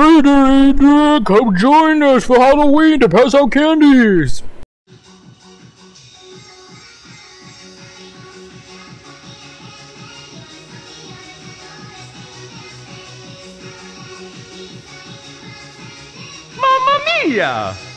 Hey there, come join us for Halloween to pass out candies. Mamma mia!